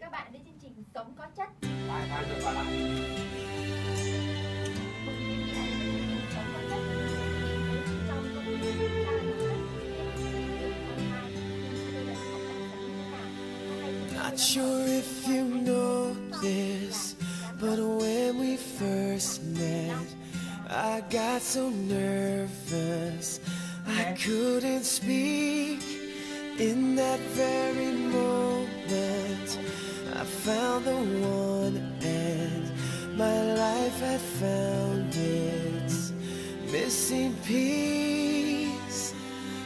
Các bạn đến chương trình Sống có chất. Bài bài được và lại. Mời quý vị hãy đến chương trình Sống có chất. Trong công việc điều tra và phát triển được online. Bây giờ học tập sẽ như thế nào? Hôm nay chúng tôi Not sure if you know this, but when we first met, I got so nervous I couldn't speak. In that very had found its missing piece.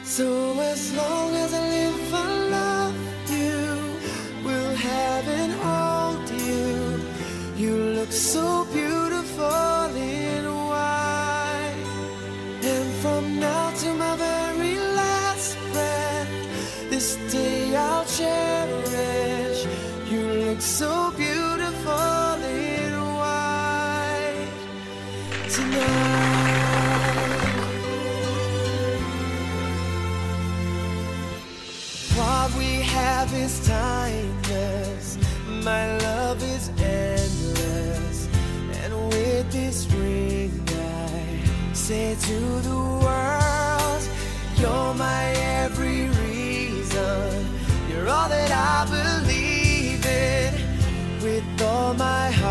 So as long as I live, I love you. Will have and hold you. You look so beautiful in white. And from now to my very last breath, this day I'll cherish. You look so beautiful What we have is timeless. My love is endless. And with this ring, I say to the world, You're my every reason. You're all that I believe in. With all my heart.